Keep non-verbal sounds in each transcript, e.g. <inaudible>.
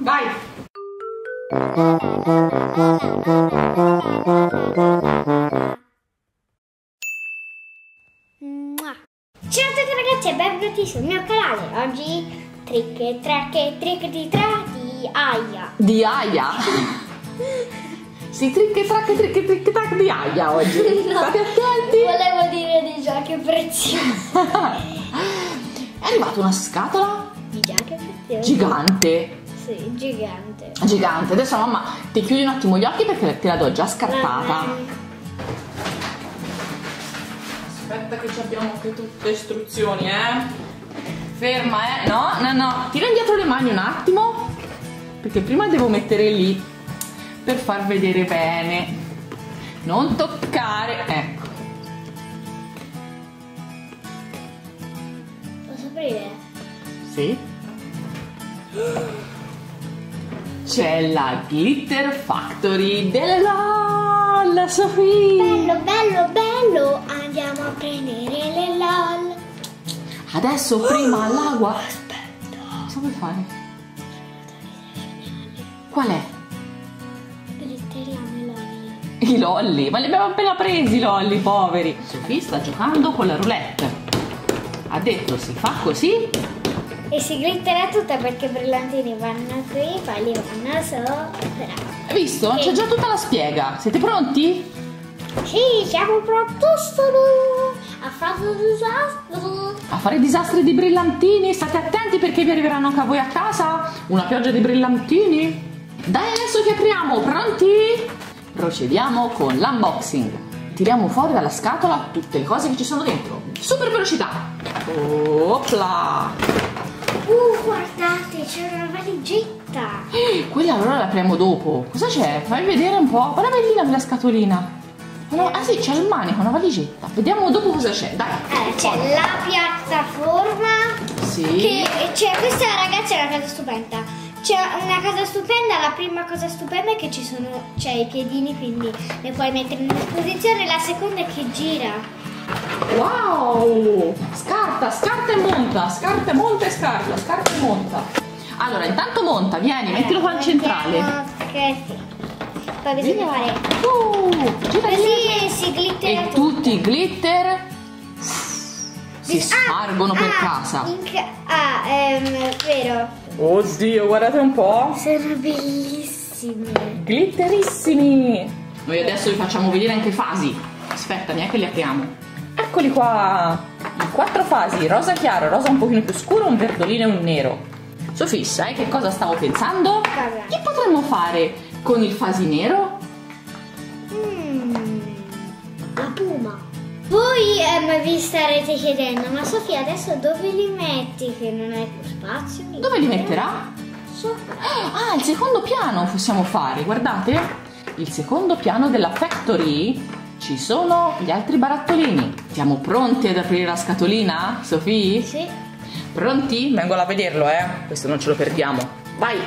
Vai! Ciao a tutti ragazzi e benvenuti sul mio canale. Oggi trick e track e trick di tra di Aya. Di Aia? Si trick track trick trick track di Aia oggi. <laughs> State attenti. Volevo dire di giochi preziosi. È arrivata una scatola Di giochi preziosi? gigante. Sì, gigante. Gigante. Adesso mamma ti chiudi un attimo gli occhi perché te la do già scartata. Aspetta che ci abbiamo anche tutte le istruzioni, eh. Ferma, eh. No, no, no. Tira indietro le mani un attimo. Perché prima devo mettere lì per far vedere bene. Non toccare. Ecco. Posso aprire? Sì. C'è la Glitter Factory della LOL, Sofì. Bello, bello, bello. Andiamo a prendere le LOL. Adesso prima all'acqua. Cosa vuoi fare? Qual è? I LOL. I lolli, ma li abbiamo appena presi i lolli, poveri. Sofì sta giocando con la roulette. Ha detto si fa così. E si glittera tutta perché i brillantini vanno qui, poi li vanno sopra. Hai visto? C'è già tutta la spiega. Siete pronti? Sì, siamo pronti a fare un disastro. A fare disastri di brillantini? State attenti perché vi arriveranno anche a voi a casa una pioggia di brillantini. Dai, adesso che apriamo, pronti? Procediamo con l'unboxing. Tiriamo fuori dalla scatola tutte le cose che ci sono dentro. Super velocità. Opla! Uh, guardate, c'è una valigetta. Eh, Quella allora la apriamo dopo. Cosa c'è? Fai vedere un po'. Guarda bellina quella scatolina. No, ah sì, c'è il manico, una valigetta. Vediamo dopo cosa c'è. Dai. Eh, c'è la piattaforma. Sì. Che c'è, questa ragazzi è una cosa stupenda. C'è una cosa stupenda, la prima cosa stupenda è che ci sono, c'è i piedini, quindi le puoi mettere in esposizione. La seconda è che gira. Wow! Scarta, scarta e monta, scarta e monta e scarta, scarta e monta. Allora, intanto monta, vieni, mettilo qua al centrale. Ok, sì. Poi bisogna fare Uh, gira, gira. così e si glittera E tutto. tutti i glitter si Ah, spargono per ah, casa. in ca- ah, ehm, vero. Oddio, guardate un po'. Sono bellissime. Glitterissimi! Noi adesso vi facciamo vedere anche fasi. Aspetta, neanche li apriamo. Eccoli qua! In quattro fasi, rosa chiaro, rosa un pochino più scuro, un verdolino e un nero. Sofì, sai che cosa stavo pensando? Cosa? Che potremmo fare con il fasi nero? Ehm, vi starete chiedendo, ma Sofia adesso dove li metti che non hai più spazio? Dove li metterà? Sopra. Ah, il secondo piano possiamo fare, guardate. Il secondo piano della factory ci sono gli altri barattolini. Siamo pronti ad aprire la scatolina, Sofì? Sì. Pronti? Vengo a vederlo, eh. Questo non ce lo perdiamo. Vai!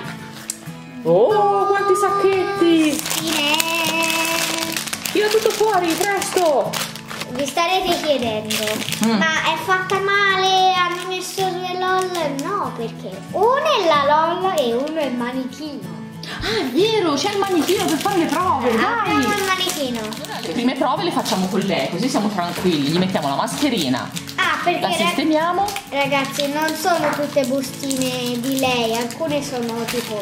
Oh, quanti sacchetti! Tira tutto fuori, presto! Vi starete chiedendo, Mm. ma è fatta male? Hanno messo due LOL? No, perché uno è la LOL e uno è il manichino. Ah, è vero, c'è il manichino per fare le prove, Apriamo dai! il manichino. Le prime prove le facciamo con lei, così siamo tranquilli. Gli mettiamo la mascherina, Ah, perché la sistemiamo. ragazzi non sono tutte bustine di lei, alcune sono tipo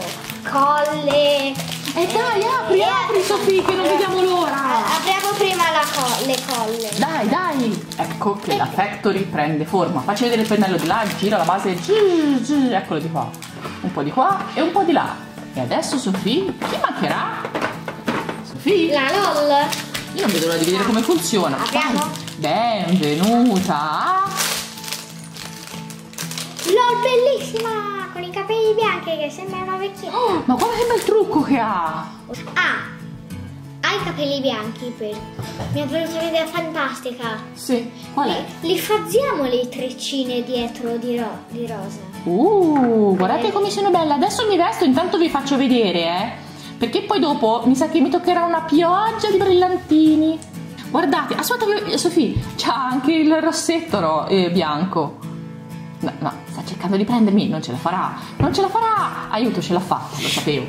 colle. E dai, apri, Eh, apri, Sofì, che non vediamo l'ora! Ah, Apriamo prima la co- le colle. Dai, dai! Ecco che la factory prende forma. Facci vedere il pennello di là, gira la base, gi, gi, eccolo di qua. Un po' di qua e un po' di là. E adesso Sofì, chi mancherà? Sofì? La LOL. Io non vedo l'ora di vedere come funziona. Apriamo? Benvenuta. LOL bellissima! Con i capelli bianchi che sembra una vecchietta. Oh, ma guarda che bel trucco che ha! Ah! Ha i capelli bianchi per... Mi ha venuto un'idea fantastica. Sì, qual è? Li, li fazziamo le treccine dietro di, ro- di rosa. Uh, guardate come sono bella. Adesso mi vesto, intanto vi faccio vedere, eh. perché poi dopo mi sa che mi toccherà una pioggia di brillantini. Guardate, aspetta, Sofì, c'ha anche il rossetto ro- eh, bianco. No, no, sta cercando di prendermi, non ce la farà, non ce la farà. Aiuto, ce l'ha fatta, lo sapevo.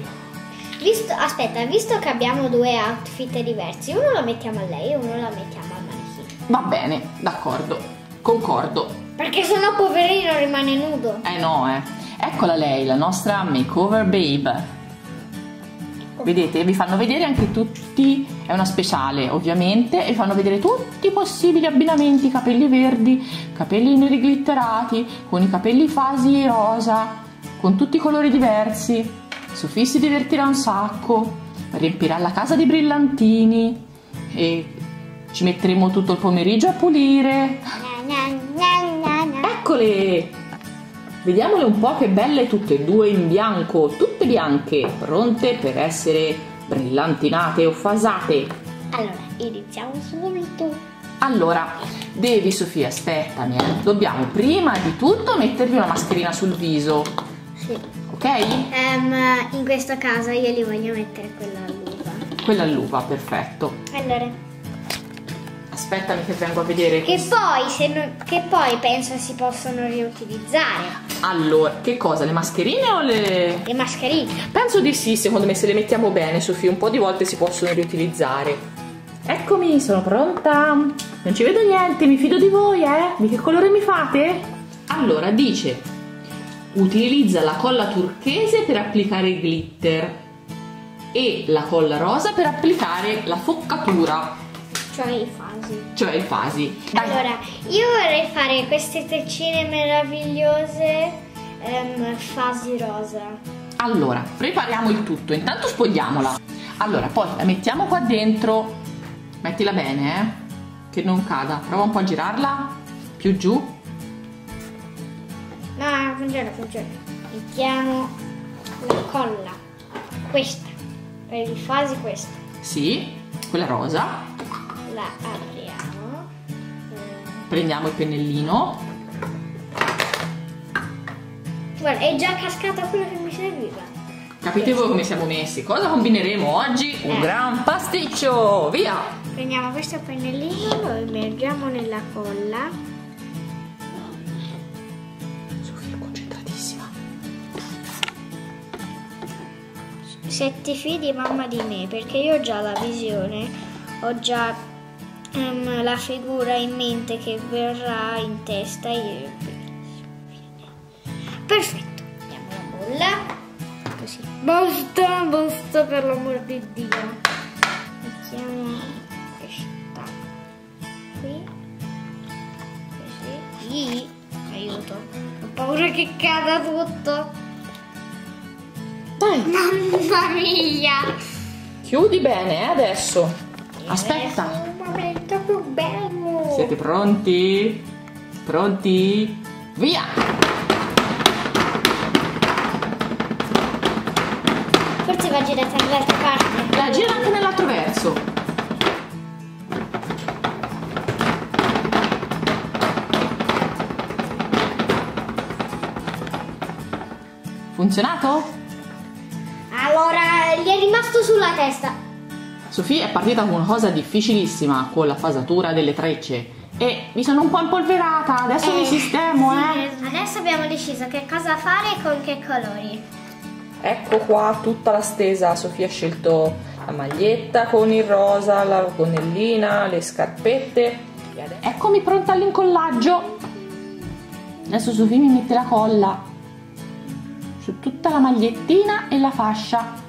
Visto, aspetta, visto che abbiamo due outfit diversi, uno lo mettiamo a lei e uno lo mettiamo al manichino. Va bene, d'accordo, concordo. Perché sennò poverino rimane nudo. Eh no, eh. Eccola lei, la nostra makeover babe. Vedete, vi fanno vedere anche tutti, è una speciale ovviamente, e fanno vedere tutti i possibili abbinamenti, capelli verdi, capelli neri glitterati, con i capelli fasi rosa, con tutti i colori diversi. Sofì si divertirà un sacco, riempirà la casa di brillantini e ci metteremo tutto il pomeriggio a pulire. Eccole! Vediamole un po' che belle tutte e due in bianco, tutte bianche, pronte per essere brillantinate o fasate. Allora, iniziamo subito. Allora, devi Sofia, aspettami, eh. dobbiamo prima di tutto mettervi una mascherina sul viso, Sì. ok? Ehm, in questo caso io li voglio mettere quella all'uva. Quella all'uva, perfetto. Allora, Aspettami che vengo a vedere. che poi, se non- che poi penso si possono riutilizzare Allora, che cosa? Le mascherine o le... le mascherine. Penso di sì, secondo me se le mettiamo bene, Sofia, un po' di volte si possono riutilizzare. Eccomi, sono pronta. Non ci vedo niente, mi fido di voi, eh? Di che colore mi fate? Allora, dice, utilizza la colla turchese per applicare il glitter e la colla rosa per applicare la foccatura, Cioè i fasi. cioè i fasi. Dai, Allora, io vorrei fare queste teccine meravigliose ehm, fasi rosa. Allora, prepariamo il tutto. Intanto spogliamola. Allora, poi la mettiamo qua dentro. Mettila bene, eh? Che non cada. Prova un po' a girarla. Più giù. No, funziona, funziona. Mettiamo la colla. Questa. Per le fasi questa. Sì, quella rosa. La apriamo. Prendiamo il pennellino. Guarda, è già cascata quello che mi serviva. Capite voi come siamo messi? Cosa combineremo oggi? Un Eh. gran pasticcio! Via! Prendiamo questo pennellino, lo immergiamo nella colla. Sofia, concentratissima. Se ti fidi mamma di me, perché io ho già la visione, ho già ehm, la figura in mente che verrà in testa. Io... Perfetto, diamo la bolla. Così. Basta, basta per l'amor di Dio. Mettiamo questa qui. Così. Aiuto. Ho paura che cada tutto. Dai, Mamma mia! chiudi bene, eh, adesso. Aspetta. Siete pronti? Pronti? Via! Forse va girata dall'altra parte. La gira anche nell'altro verso. Funzionato? Allora, gli è rimasto sulla testa. Sofì è partita con una cosa difficilissima, con la fasatura delle trecce. E mi sono un po' impolverata, adesso mi sistemo, eh. Adesso abbiamo deciso che cosa fare e con che colori. Ecco qua tutta la stesa, Sofia ha scelto la maglietta con il rosa, la gonnellina, le scarpette. Eccomi pronta all'incollaggio. Adesso Sofia mi mette la colla su tutta la magliettina e la fascia.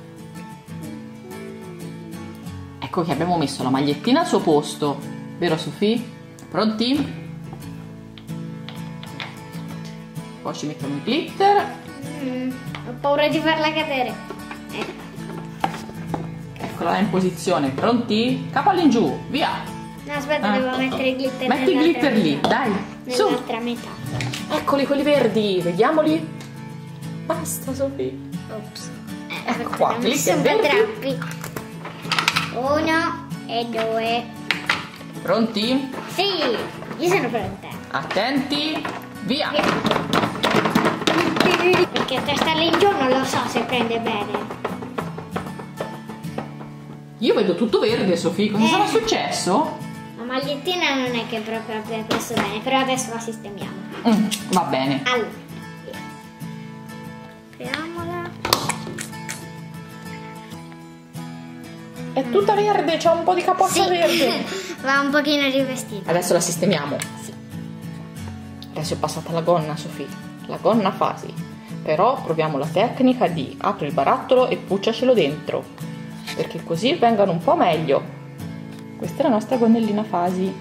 Ecco che abbiamo messo la magliettina al suo posto, vero Sofia? Pronti? Poi ci mettiamo il glitter. Mm, ho paura di farla cadere. Ecco. Eccola in posizione, pronti? Capo all'ingiù, via! No, aspetta, Ah. devo mettere il glitter Metti il glitter lì, metà. dai, su! Nell'altra metà. Eccoli quelli verdi, vediamoli. Basta, Sofì. Ops. Eh, Ecco qua, glitter verdi. troppi. Uno e due. Pronti? Sì, io sono pronta. Attenti, via! Perché testarla in giù non lo so se prende bene. Io vedo tutto verde, Sofì. Cosa Eh. sarà successo? La magliettina non è che proprio abbia questo bene, però adesso la sistemiamo. Mm, va bene. Allora, È tutta verde, c'è un po' di capoccia verde. <laughs> Va un pochino rivestita. Adesso la sistemiamo. Adesso è passata la gonna, Sofì. La gonna fasi. Però proviamo la tecnica di apri il barattolo e pucciacelo dentro. Perché così vengano un po' meglio. Questa è la nostra gonnellina fasi.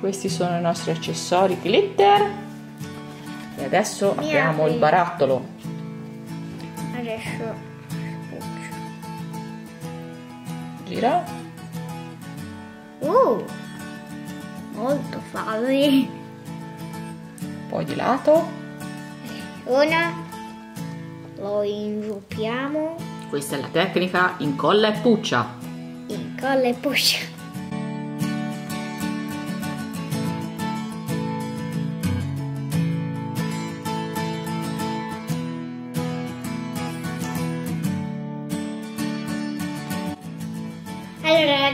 Questi sono i nostri accessori glitter. E adesso Mi apriamo apri. il barattolo. Adesso Gira. Uh, molto fasi. Poi di lato. Una lo ingiuppiamo, Questa è la tecnica incolla e puccia. incolla e push.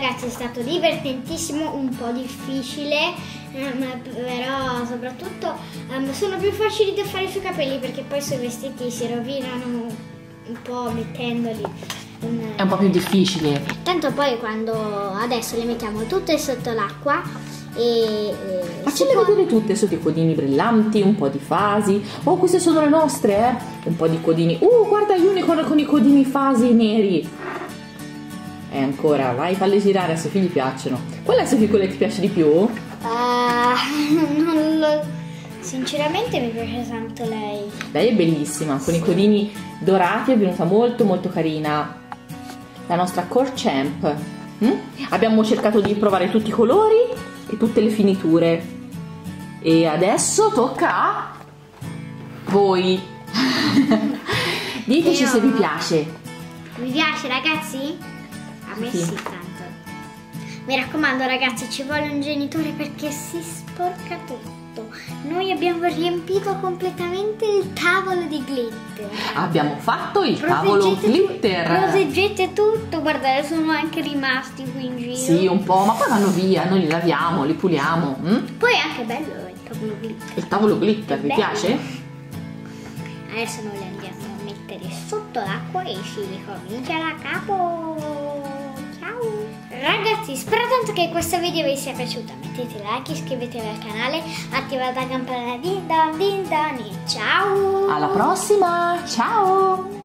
Ragazzi è stato divertentissimo, un po' difficile, ehm, però soprattutto ehm, sono più facili da fare sui capelli perché poi sui vestiti si rovinano un po' mettendoli. È un po' più difficile. Tanto poi quando adesso le mettiamo tutte sotto l'acqua e... e si Faccele può- vedere tutte sotto i codini brillanti, un po' di fasi. Oh, queste sono le nostre, eh? Un po' di codini. Uh, guarda Unicorn con i codini fasi neri. E ancora, vai, falle girare, a Sofì gli piacciono. Qual è Sofì quella che ti piace di più? Ah, <laughs> non lo... Sinceramente mi piace tanto lei. Lei è bellissima, con i codini dorati è venuta molto molto carina. La nostra Core Champ. Mm? Abbiamo cercato di provare tutti i colori e tutte le finiture. E adesso tocca a voi. <laughs> Diteci Io- se vi piace. Mi piace ragazzi? Me Sì. sì, tanto. Mi raccomando ragazzi, ci vuole un genitore perché si sporca tutto. Noi abbiamo riempito completamente il tavolo di glitter. Abbiamo fatto il tavolo Proteggete tu- glitter. Proteggete tutto, guardate, sono anche rimasti qui in giro. Sì, un po', ma poi vanno via, noi li laviamo, li puliamo. mm? Poi è anche bello il tavolo glitter. Il tavolo glitter, vi piace? Adesso noi le andiamo a mettere sotto l'acqua e si ricomincia da capo. Ragazzi, spero tanto che questo video vi sia piaciuto. Mettete like, iscrivetevi al canale, attivate la campanella di don din don e ciao! Alla prossima, ciao!